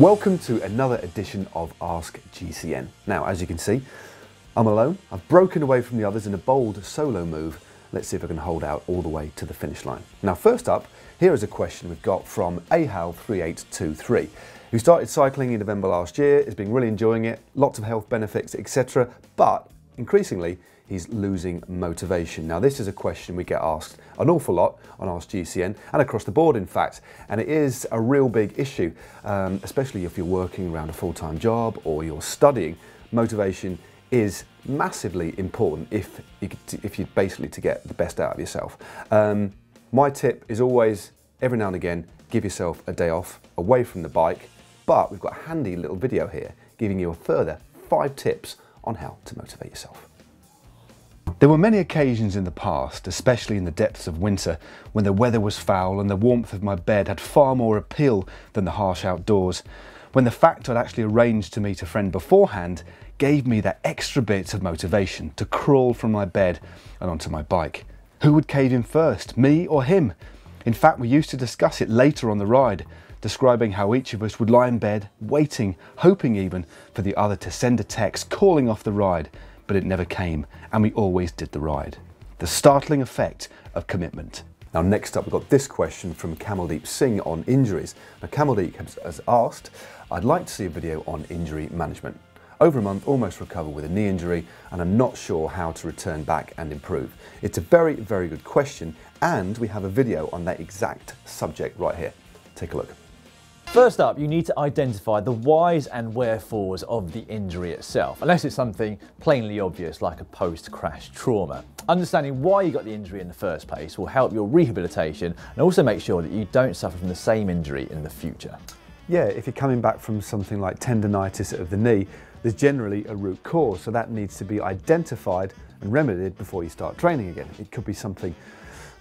Welcome to another edition of Ask GCN. Now, as you can see, I'm alone. I've broken away from the others in a bold solo move. Let's see if I can hold out all the way to the finish line. Now, first up, here is a question we've got from AHAL3823, who started cycling in November last year, is been really enjoying it, lots of health benefits, etc. But increasingly, he's losing motivation. Now, this is a question we get asked an awful lot on Ask GCN and across the board, in fact, and it is a real big issue, um, especially if you're working around a full time job or you're studying. Motivation is massively important if you, if you basically to get the best out of yourself. Um, my tip is always every now and again give yourself a day off away from the bike, but we've got a handy little video here giving you a further five tips on how to motivate yourself. There were many occasions in the past, especially in the depths of winter, when the weather was foul and the warmth of my bed had far more appeal than the harsh outdoors, when the fact I'd actually arranged to meet a friend beforehand gave me that extra bit of motivation to crawl from my bed and onto my bike. Who would cave in first, me or him? In fact, we used to discuss it later on the ride, describing how each of us would lie in bed, waiting, hoping even, for the other to send a text calling off the ride but it never came, and we always did the ride. The startling effect of commitment. Now, next up, we've got this question from Kamaldeep Singh on injuries. Now, Kamaldeep has asked, I'd like to see a video on injury management. Over a month, almost recovered with a knee injury, and I'm not sure how to return back and improve. It's a very, very good question, and we have a video on that exact subject right here. Take a look. First up, you need to identify the whys and wherefores of the injury itself, unless it's something plainly obvious like a post-crash trauma. Understanding why you got the injury in the first place will help your rehabilitation and also make sure that you don't suffer from the same injury in the future. Yeah, if you're coming back from something like tendonitis of the knee, there's generally a root cause, so that needs to be identified and remedied before you start training again. It could be something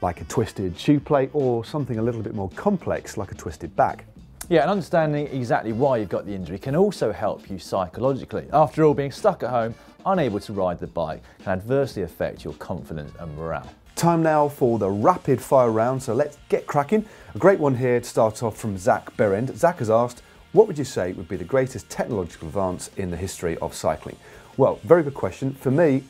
like a twisted shoe plate or something a little bit more complex like a twisted back. Yeah, and understanding exactly why you've got the injury can also help you psychologically. After all, being stuck at home, unable to ride the bike, can adversely affect your confidence and morale. Time now for the rapid fire round, so let's get cracking. A great one here to start off from Zach Berend. Zach has asked, what would you say would be the greatest technological advance in the history of cycling? Well, very good question. For me,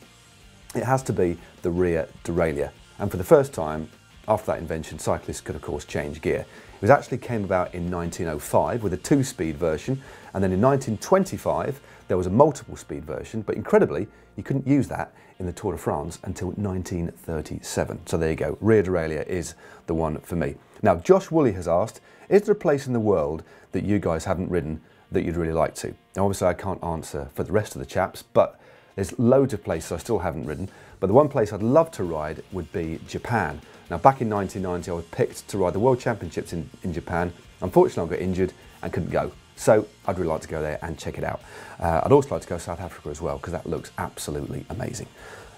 it has to be the rear derailleur. And for the first time, after that invention, cyclists could of course change gear. It was actually came about in 1905 with a two-speed version, and then in 1925 there was a multiple speed version, but incredibly you couldn't use that in the Tour de France until 1937. So there you go, rear derailleur is the one for me. Now Josh Woolley has asked, is there a place in the world that you guys haven't ridden that you'd really like to? Now obviously I can't answer for the rest of the chaps, but there's loads of places I still haven't ridden, but the one place I'd love to ride would be Japan. Now, back in 1990, I was picked to ride the World Championships in, in Japan. Unfortunately, I got injured and couldn't go. So I'd really like to go there and check it out. Uh, I'd also like to go to South Africa as well because that looks absolutely amazing.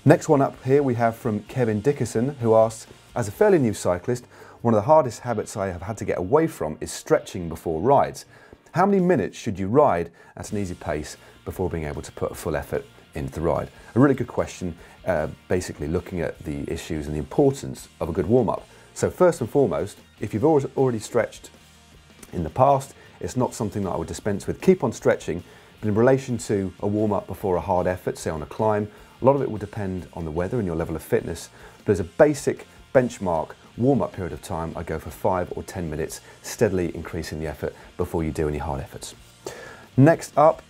Next one up here we have from Kevin Dickerson who asks, as a fairly new cyclist, one of the hardest habits I have had to get away from is stretching before rides. How many minutes should you ride at an easy pace before being able to put a full effort into the ride? A really good question, uh, basically looking at the issues and the importance of a good warm-up. So first and foremost, if you've already stretched in the past, it's not something that I would dispense with. Keep on stretching, but in relation to a warm-up before a hard effort, say on a climb, a lot of it will depend on the weather and your level of fitness. There's a basic benchmark warm-up period of time. I go for five or 10 minutes, steadily increasing the effort before you do any hard efforts. Next up,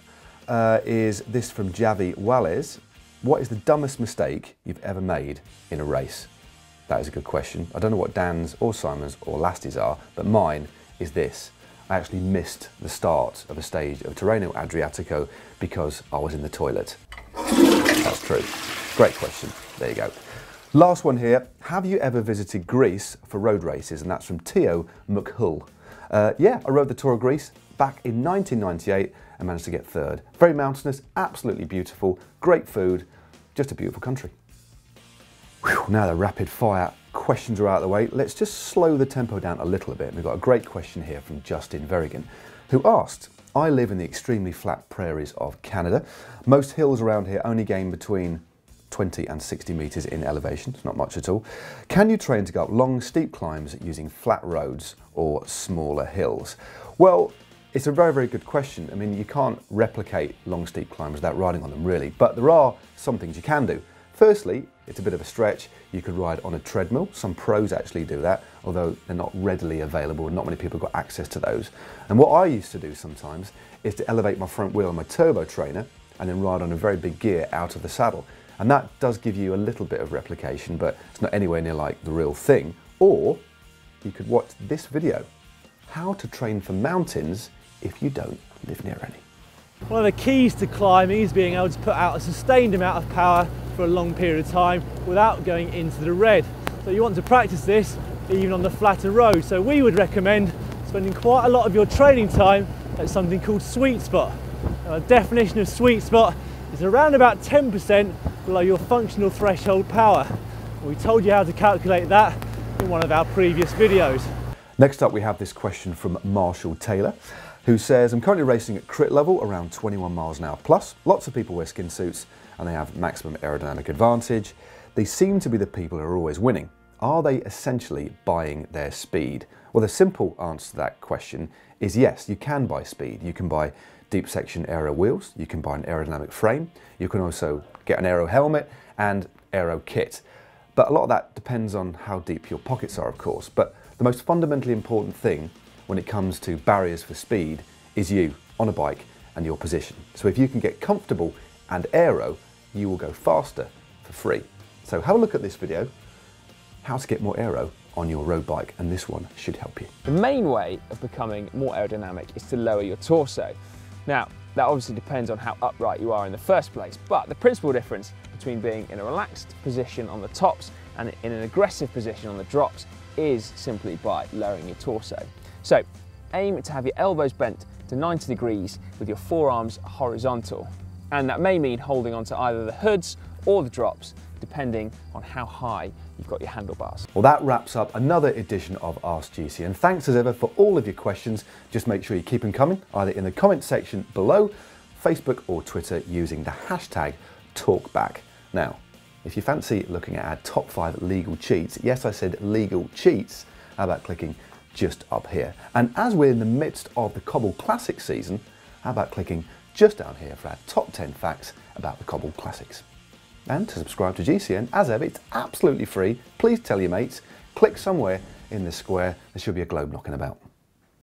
uh, is this from Javi Wales. What is the dumbest mistake you've ever made in a race? That is a good question. I don't know what Dan's or Simon's or Lasty's are, but mine is this. I actually missed the start of a stage of Tirreno Adriatico because I was in the toilet. That's true. Great question. There you go. Last one here. Have you ever visited Greece for road races? And that's from Tio McHull. Uh, yeah, I rode the Tour of Greece back in 1998 and managed to get third. Very mountainous, absolutely beautiful, great food, just a beautiful country. Whew, now the rapid fire questions are out of the way. Let's just slow the tempo down a little bit. We've got a great question here from Justin Verrigan, who asked, I live in the extremely flat prairies of Canada. Most hills around here only gain between 20 and 60 metres in elevation, it's not much at all. Can you train to go up long steep climbs using flat roads or smaller hills? Well, It's a very, very good question. I mean, you can't replicate long steep climbs without riding on them really, but there are some things you can do. Firstly, it's a bit of a stretch. You could ride on a treadmill. Some pros actually do that, although they're not readily available. And not many people got access to those. And what I used to do sometimes is to elevate my front wheel on my turbo trainer and then ride on a very big gear out of the saddle. And that does give you a little bit of replication, but it's not anywhere near like the real thing. Or you could watch this video, how to train for mountains if you don't live near any. One of the keys to climbing is being able to put out a sustained amount of power for a long period of time without going into the red. So you want to practice this even on the flatter road. So we would recommend spending quite a lot of your training time at something called sweet spot. Now, the definition of sweet spot is around about 10% below your functional threshold power. We told you how to calculate that in one of our previous videos. Next up we have this question from Marshall Taylor who says, I'm currently racing at crit level around 21 miles an hour plus. Lots of people wear skin suits and they have maximum aerodynamic advantage. They seem to be the people who are always winning. Are they essentially buying their speed? Well, the simple answer to that question is yes, you can buy speed. You can buy deep section aero wheels, you can buy an aerodynamic frame, you can also get an aero helmet and aero kit. But a lot of that depends on how deep your pockets are, of course. But the most fundamentally important thing when it comes to barriers for speed is you on a bike and your position. So if you can get comfortable and aero, you will go faster for free. So have a look at this video, how to get more aero on your road bike, and this one should help you. The main way of becoming more aerodynamic is to lower your torso. Now, that obviously depends on how upright you are in the first place, but the principal difference between being in a relaxed position on the tops and in an aggressive position on the drops is simply by lowering your torso. So aim to have your elbows bent to 90 degrees with your forearms horizontal. And that may mean holding onto either the hoods or the drops, depending on how high you've got your handlebars. Well, that wraps up another edition of Ask GC. And Thanks as ever for all of your questions. Just make sure you keep them coming, either in the comment section below, Facebook or Twitter using the hashtag TorqueBack. Now, if you fancy looking at our top five legal cheats, yes, I said legal cheats, how about clicking just up here? And as we're in the midst of the Cobble Classic season, how about clicking just down here for our top 10 facts about the Cobble Classics? And to subscribe to GCN, as ever, it's absolutely free. Please tell your mates, click somewhere in the square, there should be a globe knocking about.